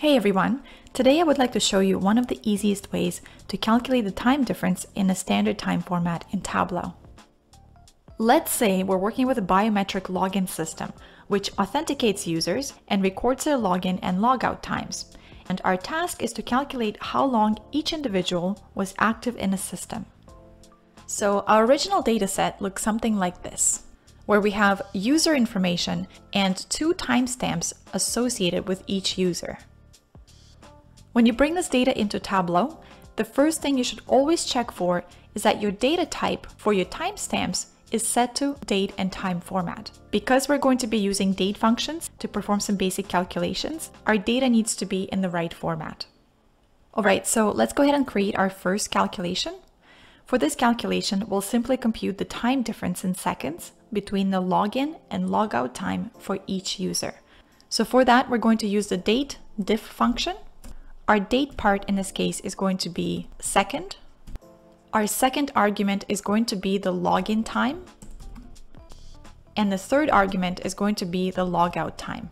Hey everyone! Today I would like to show you one of the easiest ways to calculate the time difference in a standard time format in Tableau. Let's say we're working with a biometric login system, which authenticates users and records their login and logout times. And our task is to calculate how long each individual was active in a system. So our original dataset looks something like this, where we have user information and two timestamps associated with each user. When you bring this data into Tableau, the first thing you should always check for is that your data type for your timestamps is set to date and time format. Because we're going to be using date functions to perform some basic calculations, our data needs to be in the right format. All right, so let's go ahead and create our first calculation. For this calculation, we'll simply compute the time difference in seconds between the login and logout time for each user. So for that, we're going to use the date diff function our date part in this case is going to be second. Our second argument is going to be the login time. And the third argument is going to be the logout time.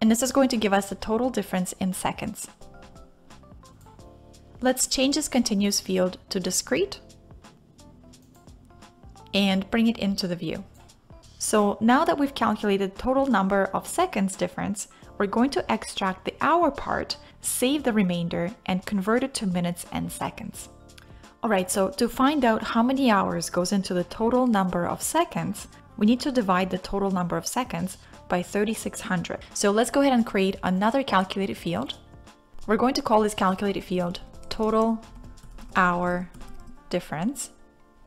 And this is going to give us the total difference in seconds. Let's change this continuous field to discrete and bring it into the view. So now that we've calculated total number of seconds difference, we're going to extract the hour part, save the remainder, and convert it to minutes and seconds. Alright, so to find out how many hours goes into the total number of seconds, we need to divide the total number of seconds by 3600. So let's go ahead and create another calculated field. We're going to call this calculated field total hour difference.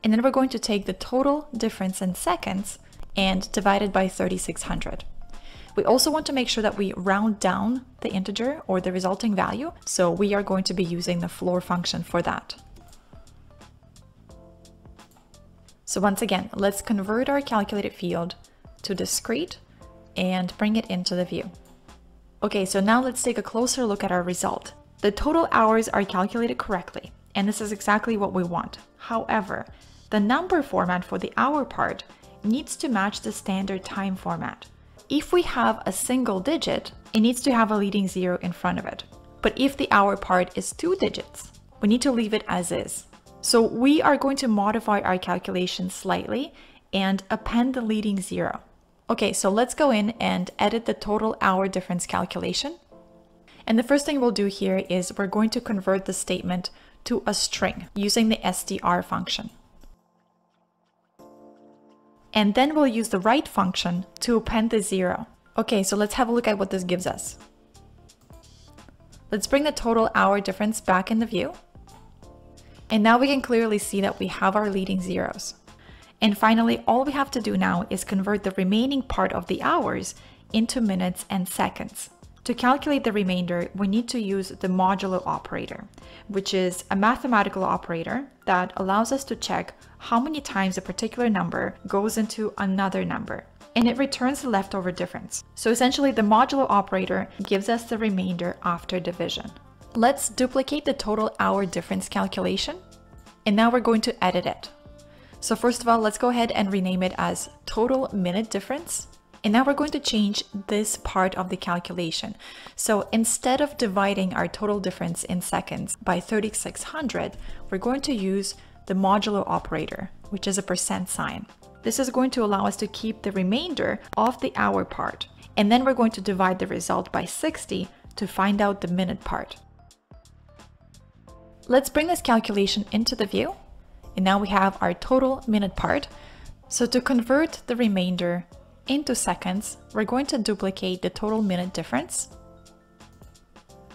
And then we're going to take the total difference in seconds and divide it by 3600. We also want to make sure that we round down the integer or the resulting value. So we are going to be using the floor function for that. So once again, let's convert our calculated field to discrete and bring it into the view. Okay, so now let's take a closer look at our result. The total hours are calculated correctly, and this is exactly what we want. However, the number format for the hour part needs to match the standard time format. If we have a single digit, it needs to have a leading zero in front of it. But if the hour part is two digits, we need to leave it as is. So we are going to modify our calculation slightly and append the leading zero. Okay, so let's go in and edit the total hour difference calculation. And the first thing we'll do here is we're going to convert the statement to a string using the str function and then we'll use the right function to append the zero. Okay, so let's have a look at what this gives us. Let's bring the total hour difference back in the view. And now we can clearly see that we have our leading zeros. And finally, all we have to do now is convert the remaining part of the hours into minutes and seconds. To calculate the remainder, we need to use the modulo operator, which is a mathematical operator that allows us to check how many times a particular number goes into another number, and it returns the leftover difference. So essentially, the modulo operator gives us the remainder after division. Let's duplicate the total hour difference calculation, and now we're going to edit it. So first of all, let's go ahead and rename it as total minute difference and now we're going to change this part of the calculation. So instead of dividing our total difference in seconds by 3600, we're going to use the modulo operator, which is a percent sign. This is going to allow us to keep the remainder of the hour part. And then we're going to divide the result by 60 to find out the minute part. Let's bring this calculation into the view. And now we have our total minute part. So to convert the remainder into seconds, we're going to duplicate the total minute difference.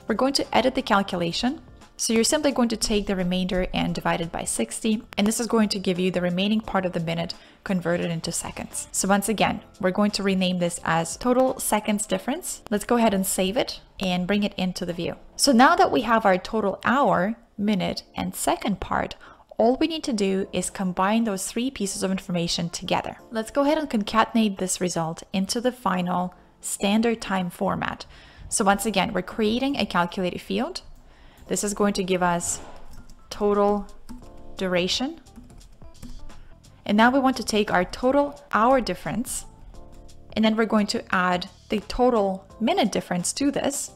We're going to edit the calculation. So you're simply going to take the remainder and divide it by 60, and this is going to give you the remaining part of the minute converted into seconds. So once again, we're going to rename this as total seconds difference. Let's go ahead and save it and bring it into the view. So now that we have our total hour, minute, and second part, all we need to do is combine those three pieces of information together. Let's go ahead and concatenate this result into the final standard time format. So once again, we're creating a calculated field. This is going to give us total duration. And now we want to take our total hour difference And then we're going to add the total minute difference to this.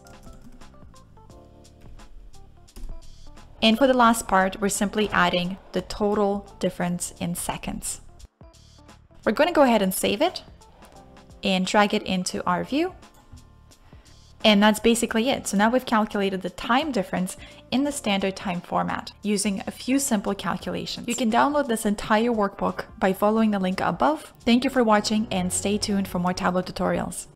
And for the last part, we're simply adding the total difference in seconds. We're going to go ahead and save it and drag it into our view. And that's basically it. So now we've calculated the time difference in the standard time format using a few simple calculations. You can download this entire workbook by following the link above. Thank you for watching and stay tuned for more Tableau tutorials.